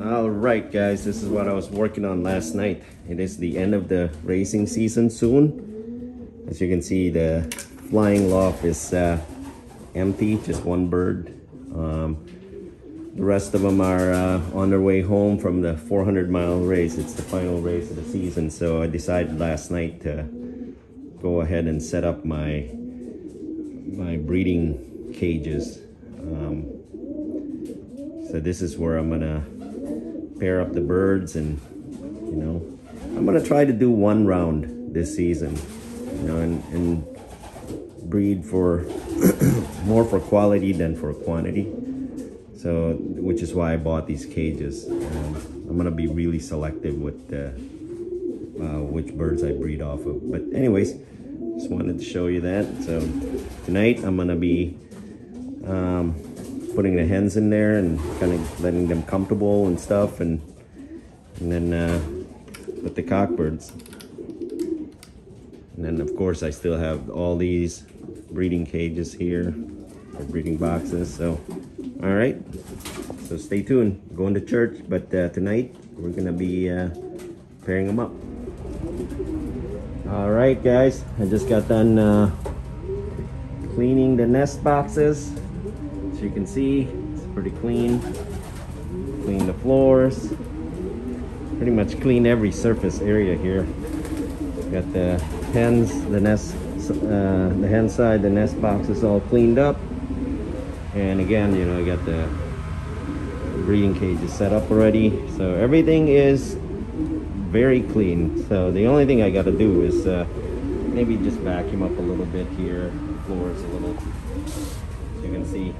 All right, guys, this is what I was working on last night. It is the end of the racing season soon. As you can see, the flying loft is uh, empty, just one bird. Um, the rest of them are uh, on their way home from the 400 mile race. It's the final race of the season, so I decided last night to go ahead and set up my my breeding cages. Um, so this is where I'm gonna pair up the birds and you know I'm gonna try to do one round this season you know and, and breed for more for quality than for quantity. So which is why I bought these cages. Um, I'm gonna be really selective with uh, which birds I breed off of. But anyways just wanted to show you that. So tonight I'm gonna be um, putting the hens in there and kind of letting them comfortable and stuff and and then uh, put the cockbirds. And then of course I still have all these breeding cages here or breeding boxes so all right so stay tuned going to church but uh, tonight we're gonna be uh, pairing them up. All right guys I just got done uh, cleaning the nest boxes as you can see, it's pretty clean. Clean the floors. Pretty much clean every surface area here. Got the hens, the nest, uh, the hen side, the nest boxes all cleaned up. And again, you know, I got the breeding cages set up already. So everything is very clean. So the only thing I got to do is uh, maybe just vacuum up a little bit here. The floor is a little, you can see,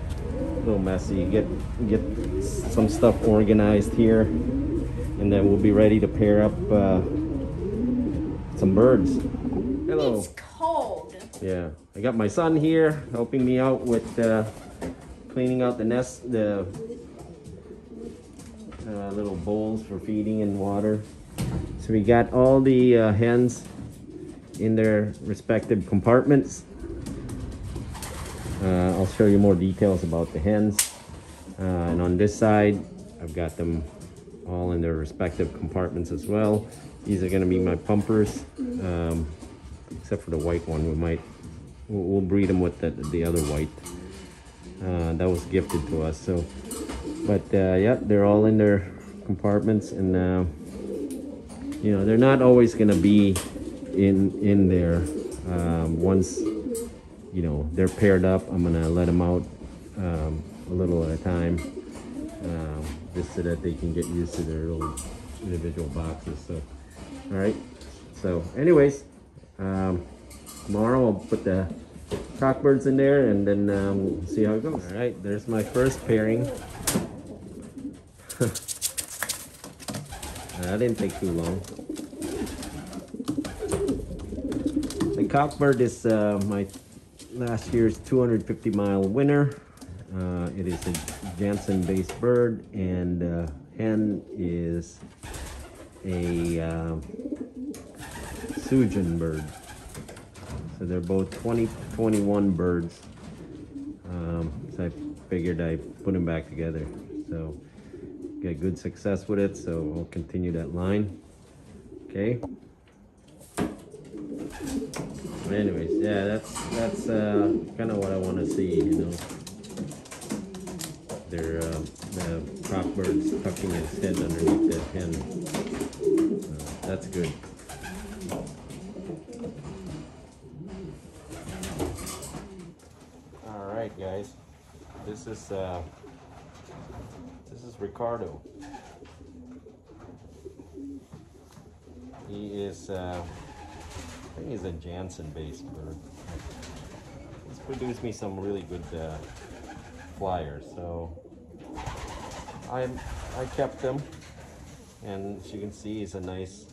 a little messy. Get get some stuff organized here, and then we'll be ready to pair up uh, some birds. Hello. It's cold. Yeah, I got my son here helping me out with uh, cleaning out the nest, the uh, little bowls for feeding and water. So we got all the uh, hens in their respective compartments. Uh, I'll show you more details about the hens. Uh, and on this side, I've got them all in their respective compartments as well. These are gonna be my pumpers, um, except for the white one. We might, we'll, we'll breed them with the, the other white. Uh, that was gifted to us, so. But uh, yeah, they're all in their compartments and uh, you know, they're not always gonna be in, in there. Um, once you know they're paired up. I'm gonna let them out um, a little at a time um, just so that they can get used to their little individual boxes so. All right so anyways um, tomorrow i'll put the cockbirds in there and then um, we'll see how it goes. All right there's my first pairing. That didn't take too long. The cockbird is uh, my last year's 250 mile winner. Uh, it is a Jansen based bird and uh, hen is a uh, bird. So they're both 2021 birds. Um, so I figured I'd put them back together. So got good success with it. So we'll continue that line. Okay anyways yeah that's that's uh, kind of what i want to see you know? They're uh, the cockbirds tucking his head underneath that pen. uh, that's good. All right guys. This is uh this is ricardo. He is uh He's a Jansen-based bird. He's produced me some really good uh, flyers, so I I kept them, and as you can see, he's a nice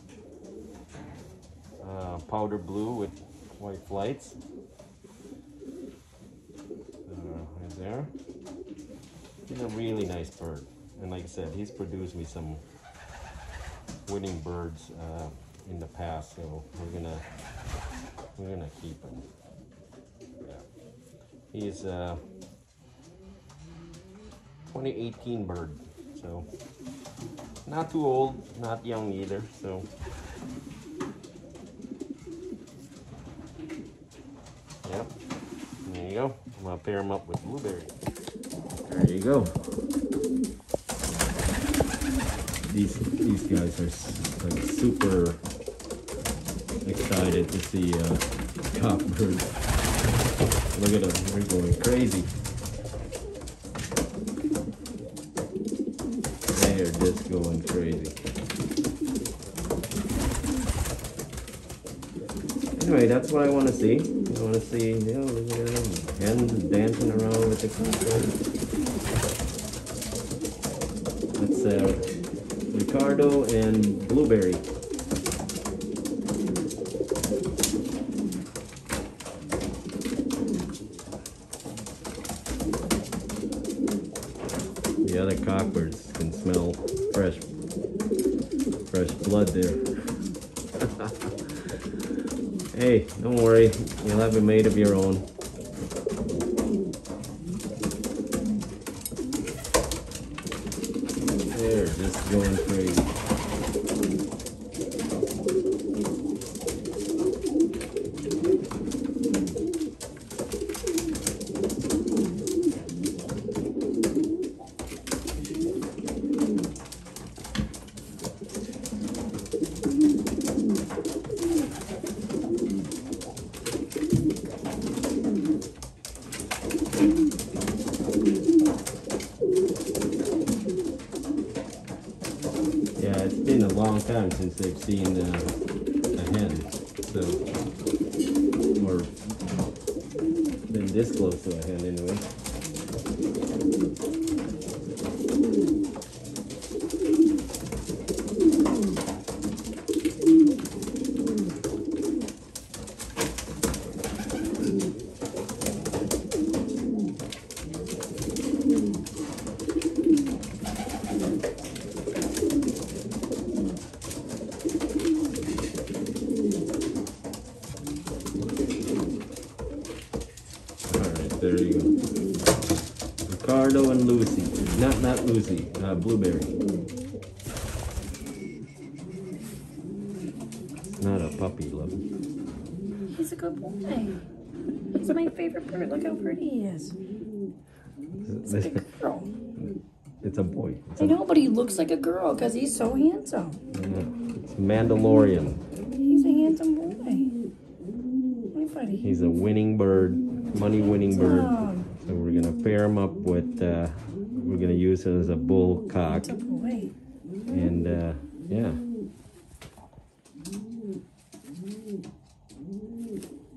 uh, powder blue with white flights. Uh, right there. He's a really nice bird, and like I said, he's produced me some winning birds. Uh, in the past, so we're gonna we're gonna keep him. Yeah, he's uh, a 2018 bird, so not too old, not young either. So. Yep. There you go. I'm gonna pair him up with blueberry. There you go. These these guys are like super excited to see uh, cockbirds. Look at them, they're going crazy. They're just going crazy. Anyway, that's what I want to see. I want to see, you know, look at them, hens dancing around with the cockbirds. That's uh, Ricardo and Blueberry. The other cockbirds can smell fresh, fresh blood there. hey, don't worry, a mate of your own. They're just going crazy. Yeah, it's been a long time since they've seen uh, a hen, so or been this close to a hen anyway. All right, there you go. Ricardo and Lucy, uh, Blueberry. Not a puppy, love. He's a good boy. He's my favorite bird. Look how pretty he is. He's a girl. It's a boy. It's I a, know, but he looks like a girl because he's so handsome. yeah, it's Mandalorian. He's a handsome boy. My buddy. He's a winning bird, money winning bird. So we're gonna pair him up with. Uh, we're gonna use it as a bull cock, and uh, yeah.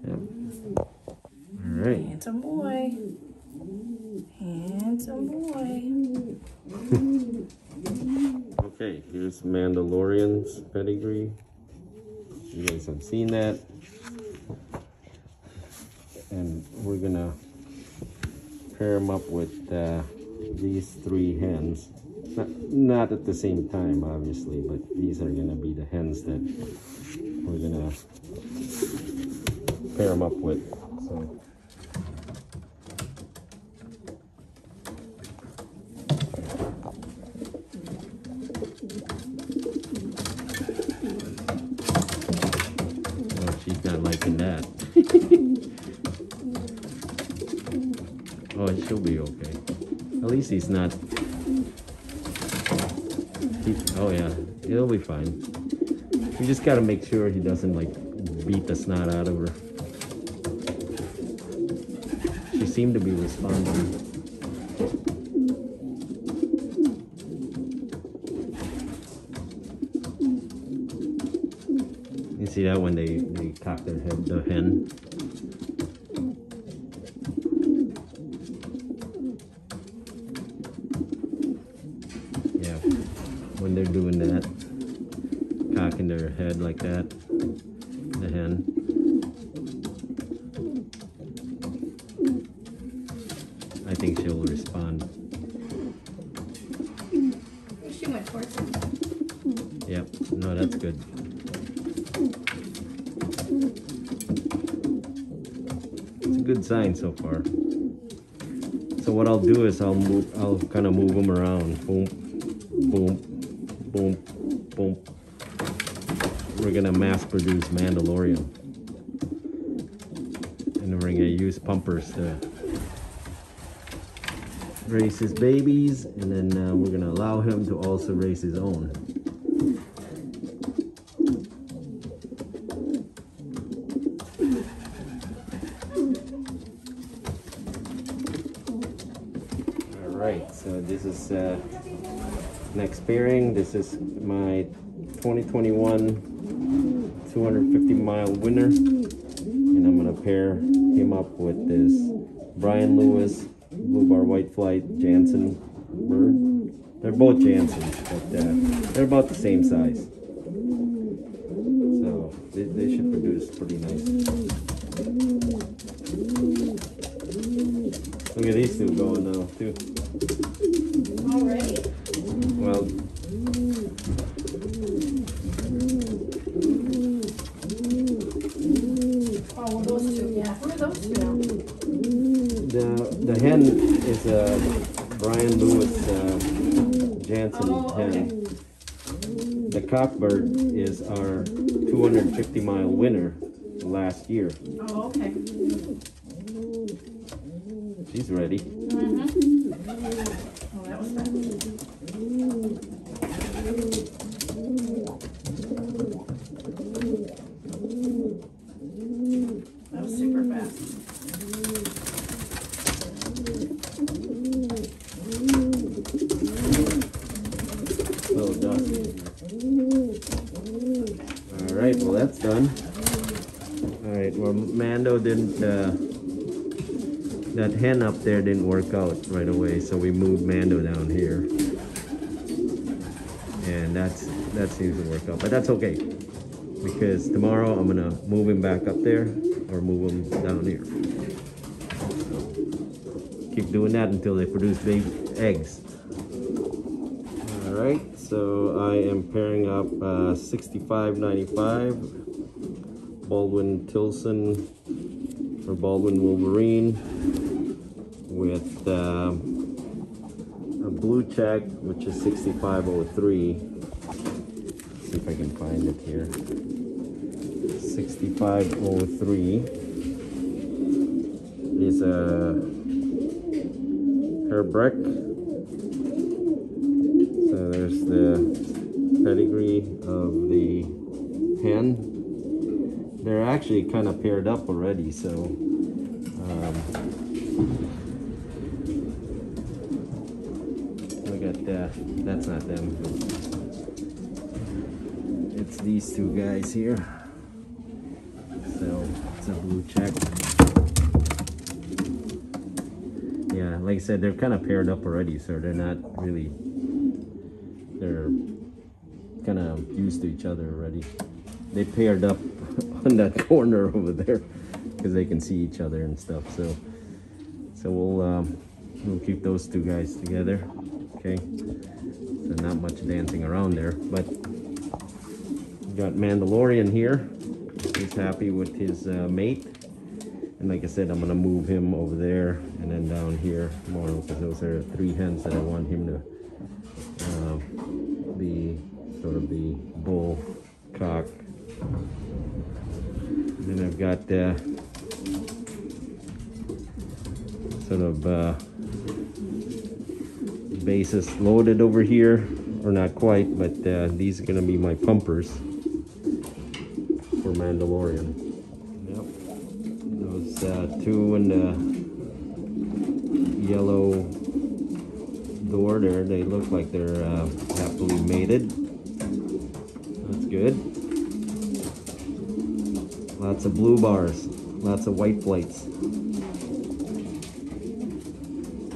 Yep. All right. Handsome boy. Handsome boy. Okay, here's Mandalorian's pedigree. You guys have seen that. And we're gonna pair them up with uh, these three hens. Not, not at the same time, obviously, but these are gonna be the hens that we're gonna pair them up with. So. Oh, she's not liking that. oh, she'll be okay. At least he's not. He, oh yeah, he'll be fine. We just gotta make sure he doesn't like beat the snot out of her. She seemed to be responding. You see that when they, they cock their head, the hen? Yeah, when they're doing that, cocking their head like that, the hen. I think she'll respond. She went towards him. Yep, no, that's good. It's a good sign so far. So what I'll do is I'll move, I'll kind of move them around. Boom, boom. Boom, boom. We're gonna mass produce Mandalorian. And then we're gonna use pumpers to raise his babies, and then uh, we're gonna allow him to also raise his own. All right, so this is uh, next pairing. This is my 2021 250 mile winner, and I'm gonna pair him up with this Brian Lewis Blue Bar White Flight Jansen bird. They're both Jansens, but uh, they're about the same size. So they, they should produce pretty nice. Look at these two going now too. Well, Oh, those two, yeah. What are those two the the hen is a Brian Lewis uh, Jansen Oh, okay. hen. The cockbird is our 250 mile winner last year. Oh, okay. She's ready. Mm-hmm. Oh, that was fast. That was super fast. So done. All right, well that's done. All right, well Mando didn't. Uh, that hen up there didn't work out right away, so we moved Mando down here, and that's that seems to work out. But that's okay because tomorrow I'm gonna move him back up there or move him down here. Keep doing that until they produce baby eggs. So I am pairing up uh, 6595 Baldwin Tilson or Baldwin Wolverine with um, a blue check, which is 6503. See if I can find it here. 6503 is a Herbrick. So there's the pedigree of the hen. They're actually kind of paired up already, so um, look at that. That's not them. It's these two guys here. So it's a blue check. Yeah, like I said, they're kind of paired up already, so they're not really. Kind of used to each other already. They paired up on that corner over there because they can see each other and stuff. So, so we'll um, we'll keep those two guys together. Okay. So not much dancing around there, but got Mandalorian here. He's happy with his uh, mate. And like I said, I'm gonna move him over there and then down here more because those are three hens that I want him to sort of the bull cock. And then I've got uh, sort of uh, bases loaded over here, or not quite, but uh, these are gonna be my pumpers for Mandalorian. Yep. Those uh, two in the yellow door there, they look like they're uh, happily mated. Good. Lots of blue bars, lots of white flights.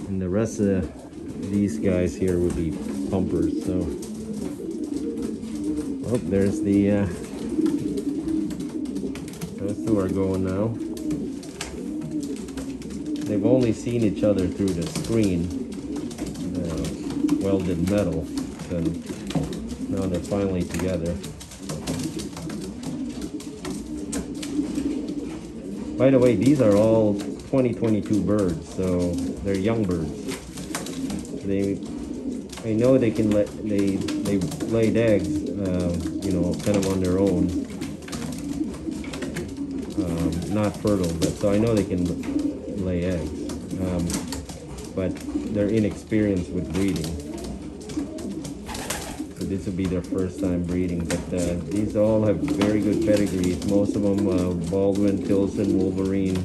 And the rest of these guys here would be pumpers, so. Oh, there's the, uh, those two are going now. They've only seen each other through the screen, uh, welded metal, and now they're finally together. By the way, these are all 2022 birds, so they're young birds. They I know they can let they they laid eggs, um, you know, kind of on their own. Um, not fertile, but so I know they can lay eggs, um, but they're inexperienced with breeding. This will be their first time breeding, but uh, these all have very good pedigrees. Most of them, uh, Baldwin, Tilson, Wolverine,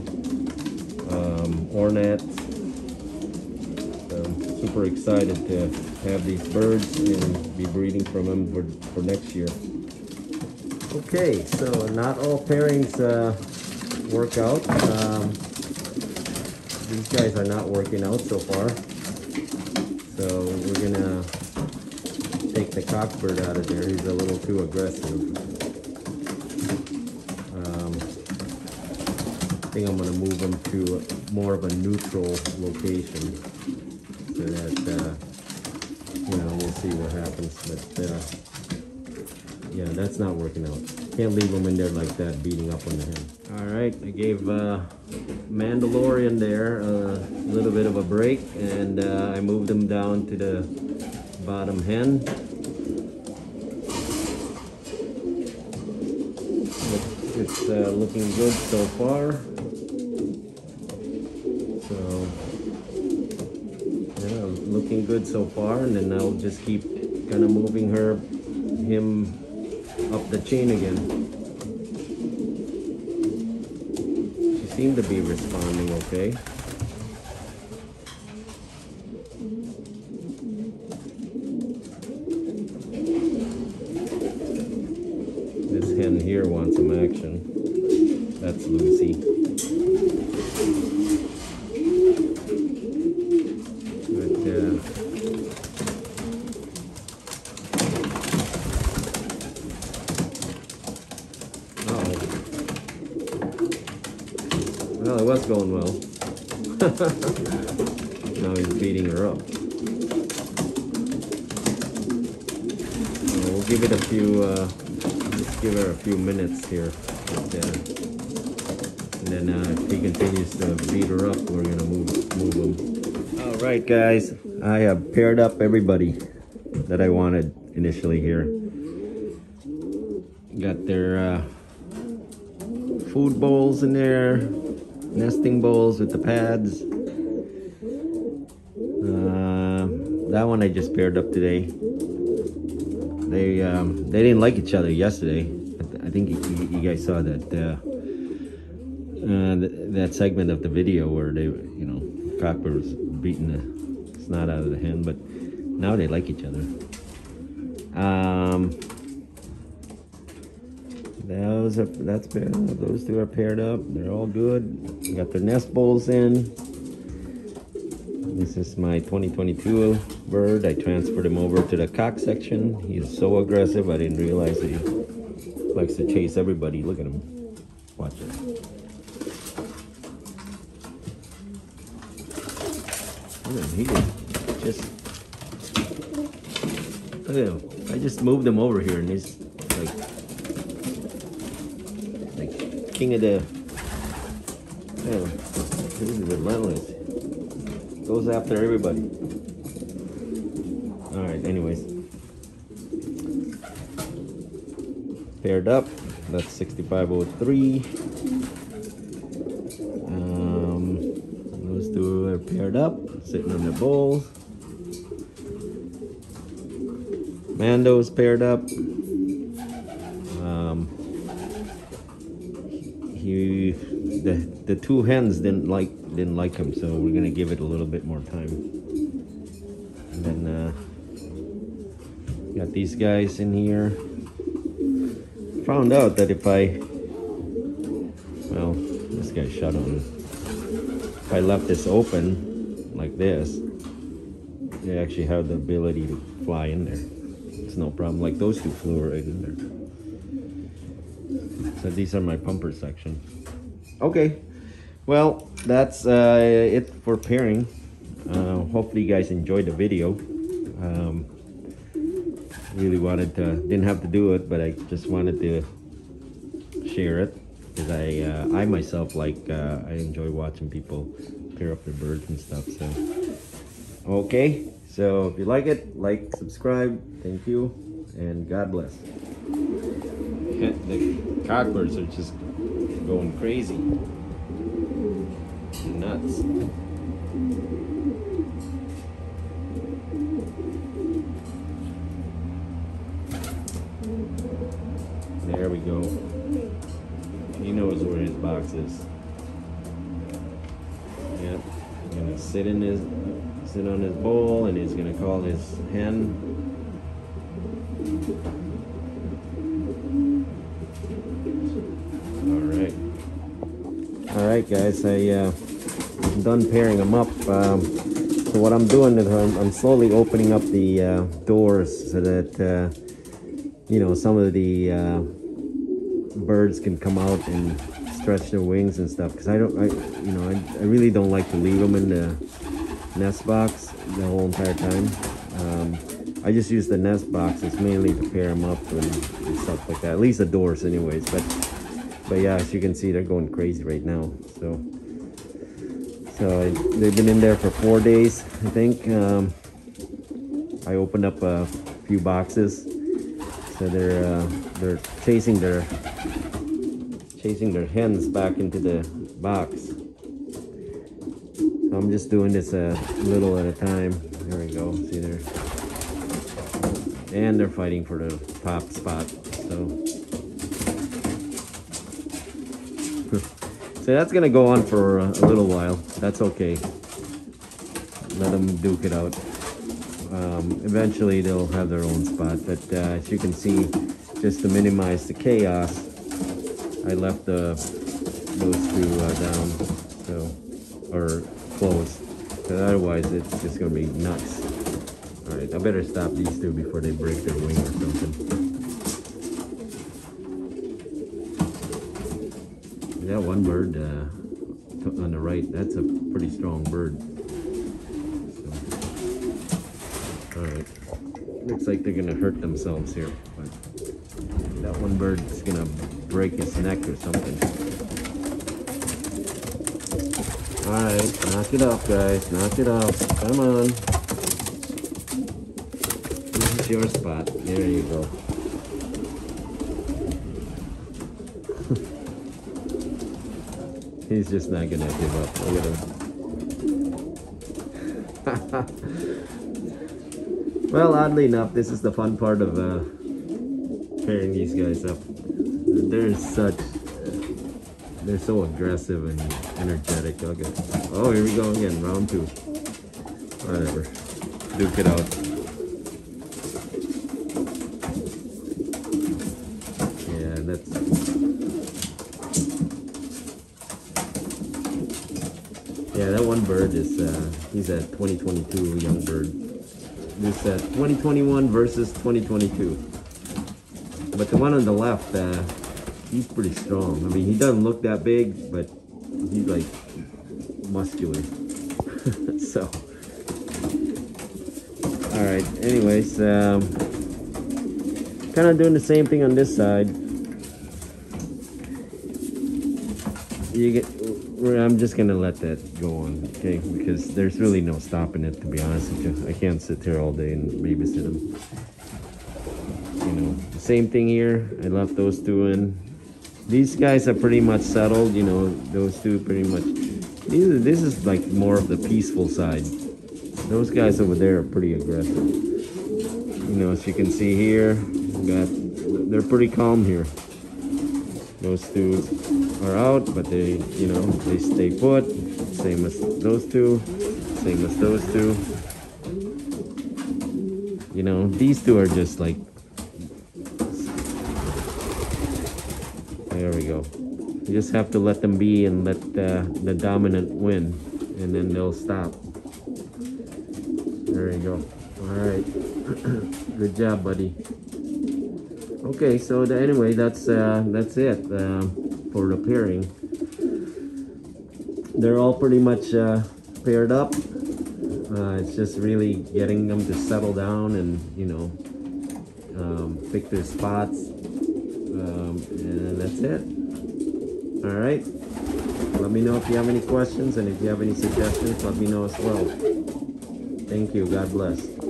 um, Ornat. So super excited to have these birds and be breeding from them for, for next year. Okay, so not all pairings uh, work out. Um, these guys are not working out so far. So we're gonna the cockbird out of there. He's a little too aggressive. Um, I think I'm gonna move him to more of a neutral location so that uh, you know we'll see what happens. But uh, yeah, that's not working out. Can't leave him in there like that, beating up on the hen. All right, I gave uh, Mandalorian there a little bit of a break, and uh, I moved him down to the bottom hen. It's, uh, looking good so far. So, yeah, looking good so far, and then I'll just keep kind of moving her, him up the chain again. She seemed to be responding okay. This hen here wants some action. That's Lucy. But, uh, oh. Well, it was going well. Now he's beating her up. Uh, we'll give it a few, uh, just give her a few minutes here. But, uh, and then uh, if he continues to beat her up, we're gonna move move him. All right, guys, I have paired up everybody that I wanted initially here. Got their uh, food bowls in there, nesting bowls with the pads. Uh, that one I just paired up today. They um, they didn't like each other yesterday. I, th- I think you, you- guys saw that uh, uh, th- that segment of the video where they, you know, Cocker was beating the snot out of the hen, but now they like each other. Um, those are that's up. Those two are paired up. They're all good. Got their nest bowls in. This is my 2022 bird. I transferred him over to the cock section. He's so aggressive. I didn't realize he likes to chase everybody. Look at him. Watch it. Look at him. He just, look at him. I just moved him over here and he's like like king of the yeah, he's relentless. Goes after everybody. Alright, anyways. Paired up. That's 6503. Um, those two are paired up, sitting in the bowl. Mando's paired up. Um, he, the the two hens didn't like didn't like them, so we're gonna give it a little bit more time. And then uh, got these guys in here. Found out that if I, well, this guy shut on. If I left this open like this, they actually have the ability to fly in there. It's no problem. Like those two flew right in there. So these are my pumper section. Okay. Well, that's uh, it for pairing. Uh, hopefully you guys enjoyed the video. Um, really wanted to, didn't have to do it, but I just wanted to share it because I, uh, I myself like, uh, I enjoy watching people pair up their birds and stuff. So Okay, so if you like it, like, subscribe. Thank you, and God bless. The cockbirds are just going crazy. Nuts. There we go. He knows where his box is. Yep. He's gonna sit in his sit on his bowl and he's gonna call his hen. Alright. Alright guys, I uh done pairing them up. Um, so what I'm doing is I'm, I'm slowly opening up the uh, doors so that uh, you know some of the uh, birds can come out and stretch their wings and stuff because I don't I you know I, I really don't like to leave them in the nest box the whole entire time um, I just use the nest boxes mainly to pair them up and, and stuff like that at least the doors anyways but but yeah as you can see they're going crazy right now so so I, they've been in there for four days I think um, I opened up a few boxes so they're uh, they're chasing their chasing their hens back into the box. So I'm just doing this a little at a time. There we go. See there. And they're fighting for the top spot. So So that's gonna go on for a, little while. That's okay. Let them duke it out um, eventually they'll have their own spot but uh, as you can see just to minimize the chaos I left the those two uh, down so or closed otherwise it's just gonna be nuts all right I better stop these two before they break their wing or something that one bird uh, on the right that's a pretty strong bird Alright. Looks like they're gonna hurt themselves here. But that one bird's gonna break his neck or something. Alright, knock it off guys. Knock it off. Come on. This is your spot. There you go. He's just not gonna give up. Look at him. Well, oddly enough, this is the fun part of uh, pairing these guys up. They're such, they're so aggressive and energetic. Look at, oh, here we go again, round two. Whatever, duke it out. Yeah, that's. Yeah, that one uh, he's a 2022 young bird. This uh, 2021 versus 2022 but the one on the left uh, he's pretty strong. I mean he doesn't look that big but he's like muscular. So all right. Anyways um, kind of doing the same thing on this side. You get I'm just gonna let that go on, okay? Because there's really no stopping it, to be honest with you. I can't sit here all day and babysit them. You know, same thing here. I left those two in. These guys are pretty much settled. You know, those two pretty much. These, this is like more of the peaceful side. Those guys over there are pretty aggressive. You know, as you can see here, got they're pretty calm here. Those two are out, but they, you know, they stay put. Same as those two. Same as those two. You know, these two are just like. There we go. You just have to let them be and let uh, the dominant win, and then they'll stop. There you go. All right. Good job, buddy. Okay, so the, anyway, that's uh, that's it um, for the pairing. They're all pretty much uh, paired up. Uh, it's just really getting them to settle down and you know um, pick their spots, um, and that's it. All right. Let me know if you have any questions and if you have any suggestions. Let me know as well. Thank you. God bless.